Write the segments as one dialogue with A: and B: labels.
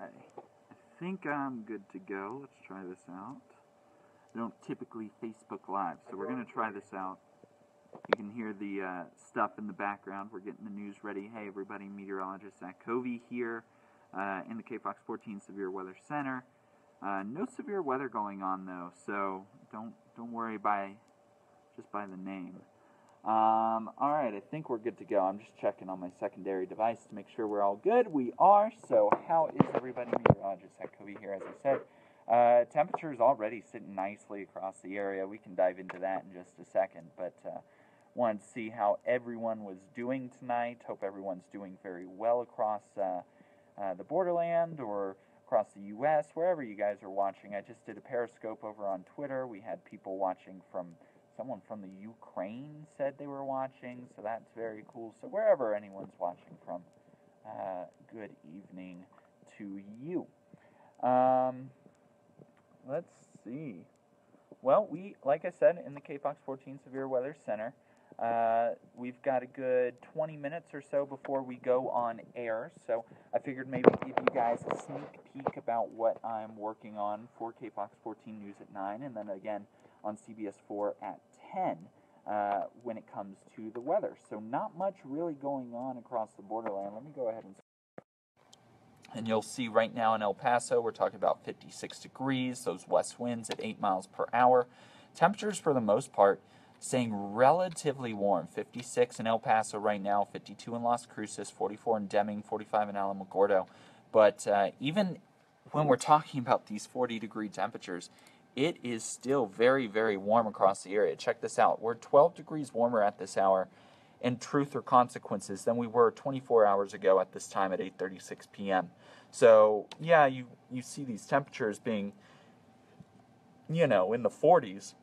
A: I think I'm good to go. Let's try this out. I don't typically Facebook Live, so we're going to try this out. You can hear the uh, stuff in the background. We're getting the news ready. Hey, everybody, meteorologist Zach Covey here uh, in the KFOX 14 Severe Weather Center. Uh, no severe weather going on though, so don't don't worry by just by the name. Um, all right, I think we're good to go. I'm just checking on my secondary device to make sure we're all good. We are. So, how is everybody? Meteorologist Zach Covey here, as I said. Uh, temperatures already sitting nicely across the area. We can dive into that in just a second, but uh, wanted to see how everyone was doing tonight. Hope everyone's doing very well across uh, uh the borderland or across the U.S., wherever you guys are watching. I just did a Periscope over on Twitter. We had people watching from someone from the Ukraine said they were watching, so that's very cool. So wherever anyone's watching from, uh, good evening to you. Um, let's see. Well, we, like I said, in the KFOX 14 Severe Weather Center, uh, we've got a good 20 minutes or so before we go on air, so I figured maybe give you guys a sneak peek about what I'm working on for KFOX 14 News at 9, and then again on CBS 4 at 10 uh, when it comes to the weather. So not much really going on across the borderland. Let me go ahead and and you'll see right now in El Paso, we're talking about 56 degrees, those west winds at 8 miles per hour. Temperatures, for the most part, staying relatively warm. 56 in El Paso right now, 52 in Las Cruces, 44 in Deming, 45 in Alamogordo. But uh, even when we're talking about these 40 degree temperatures, it is still very, very warm across the area. Check this out. We're 12 degrees warmer at this hour in truth or consequences than we were 24 hours ago at this time at 8:36 p.m. So, yeah, you you see these temperatures being you know, in the 40s,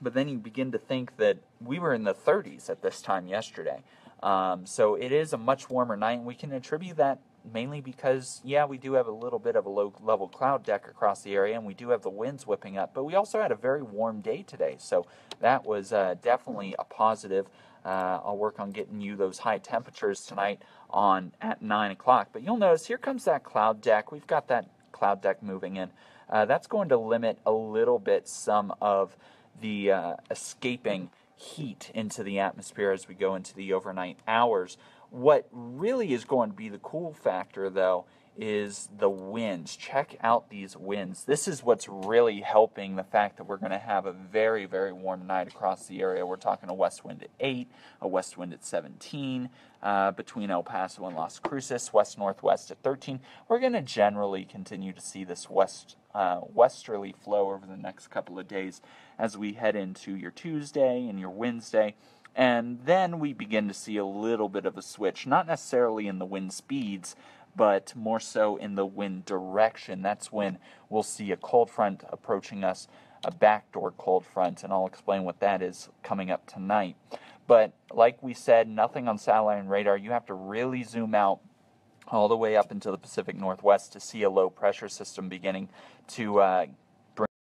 A: but then you begin to think that we were in the 30s at this time yesterday. Um, so it is a much warmer night, and we can attribute that mainly because, yeah, we do have a little bit of a low level cloud deck across the area and we do have the winds whipping up, but we also had a very warm day today. So that was uh, definitely a positive. Uh, I'll work on getting you those high temperatures tonight on at 9 o'clock. But you'll notice here comes that cloud deck. We've got that cloud deck moving in. Uh, that's going to limit a little bit some of the uh, escaping heat into the atmosphere as we go into the overnight hours. What really is going to be the cool factor, though, is the winds. Check out these winds. This is what's really helping the fact that we're going to have a very, very warm night across the area. We're talking a west wind at 8, a west wind at 17, uh, between El Paso and Las Cruces, west northwest at 13. We're going to generally continue to see this west uh, westerly flow over the next couple of days as we head into your Tuesday and your Wednesday. And then we begin to see a little bit of a switch, not necessarily in the wind speeds, but more so in the wind direction. That's when we'll see a cold front approaching us, a backdoor cold front, and I'll explain what that is coming up tonight. But like we said, nothing on satellite and radar. You have to really zoom out all the way up into the Pacific Northwest to see a low pressure system beginning to uh,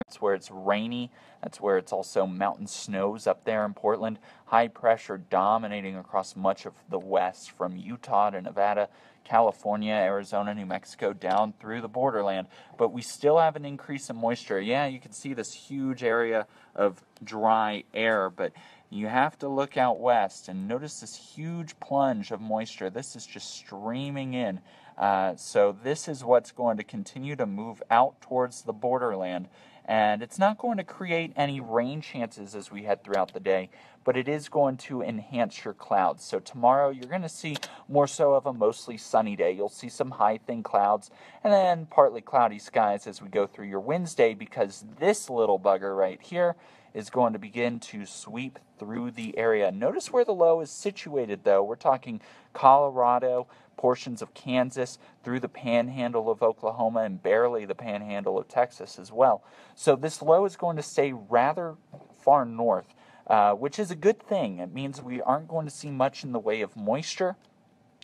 A: that's where it's rainy. That's where it's also mountain snows up there in Portland. High pressure dominating across much of the west from Utah to Nevada, California, Arizona, New Mexico, down through the borderland. But we still have an increase in moisture. Yeah, you can see this huge area of dry air, but you have to look out west and notice this huge plunge of moisture. This is just streaming in. Uh, so, this is what's going to continue to move out towards the borderland and it's not going to create any rain chances as we head throughout the day, but it is going to enhance your clouds. So tomorrow you're going to see more so of a mostly sunny day. You'll see some high thin clouds and then partly cloudy skies as we go through your Wednesday because this little bugger right here is going to begin to sweep through the area. Notice where the low is situated though. We're talking Colorado, portions of Kansas, through the panhandle of Oklahoma, and barely the panhandle of Texas as well. So this low is going to stay rather far north, uh, which is a good thing. It means we aren't going to see much in the way of moisture.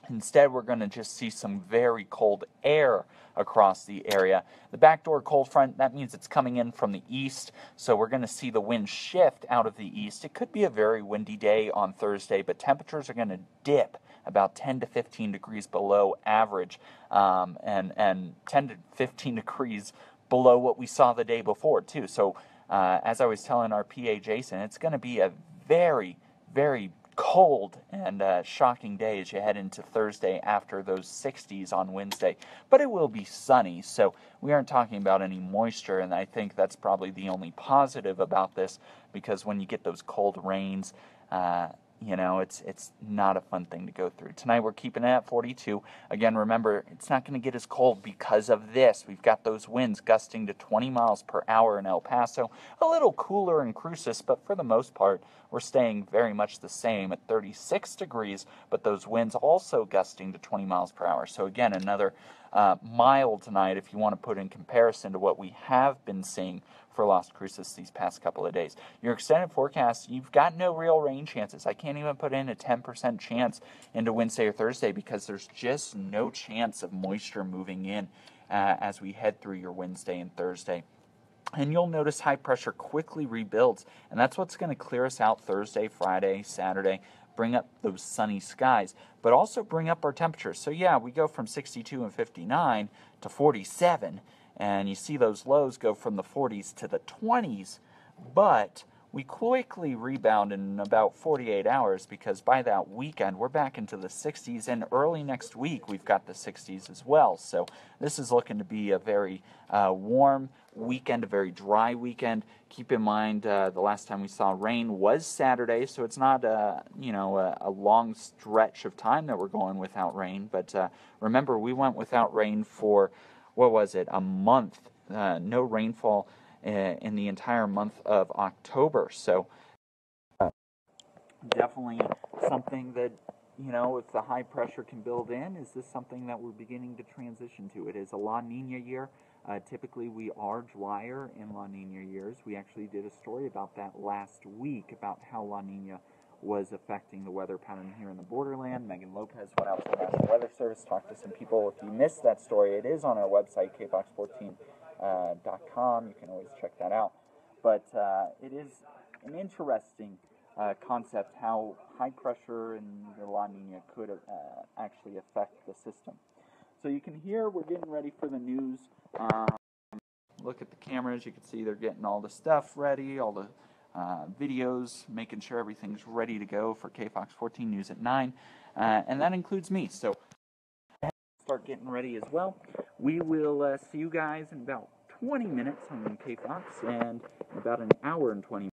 A: Instead, we're going to just see some very cold air across the area. The backdoor cold front, that means it's coming in from the east, so we're going to see the wind shift out of the east. It could be a very windy day on Thursday, but temperatures are going to dip about 10 to 15 degrees below average, um, and and 10 to 15 degrees below what we saw the day before too. So uh, as I was telling our PA Jason, it's going to be a very very cold and uh, shocking day as you head into Thursday after those 60s on Wednesday. But it will be sunny, so we aren't talking about any moisture, and I think that's probably the only positive about this because when you get those cold rains, uh, you know, it's it's not a fun thing to go through. Tonight we're keeping it at 42. Again, remember, it's not going to get as cold because of this. We've got those winds gusting to 20 miles per hour in El Paso. A little cooler in Cruces, but for the most part, we're staying very much the same at 36 degrees, but those winds also gusting to 20 miles per hour. So again, another uh, mild tonight if you want to put in comparison to what we have been seeing for Las Cruces these past couple of days. Your extended forecast, you've got no real rain chances. I can't even put in a 10% chance into Wednesday or Thursday because there's just no chance of moisture moving in uh, as we head through your Wednesday and Thursday. And you'll notice high pressure quickly rebuilds, and that's what's going to clear us out Thursday, Friday, Saturday, bring up those sunny skies, but also bring up our temperatures. So, yeah, we go from 62 and 59 to 47 and you see those lows go from the 40s to the 20s, but we quickly rebound in about 48 hours because by that weekend we're back into the 60s and early next week we've got the 60s as well so this is looking to be a very uh, warm weekend a very dry weekend keep in mind uh, the last time we saw rain was saturday so it's not a you know a, a long stretch of time that we're going without rain but uh, remember we went without rain for what was it, a month, uh, no rainfall uh, in the entire month of October. So, uh, definitely something that, you know, if the high pressure can build in, is this something that we're beginning to transition to? It is a La Nina year. Uh, typically, we are drier in La Nina years. We actually did a story about that last week about how La Nina was affecting the weather pattern here in the borderland. Megan Lopez went out to the National Weather Service, talked to some people. If you missed that story, it is on our website, kfox14.com. Uh, you can always check that out. But uh, it is an interesting uh, concept how high pressure and the La Nina could uh, actually affect the system. So you can hear we're getting ready for the news. Um, look at the cameras. You can see they're getting all the stuff ready, all the uh, videos, making sure everything's ready to go for KFOX 14 News at 9. Uh, and that includes me. So start getting ready as well. We will uh, see you guys in about 20 minutes on KFOX and about an hour and 20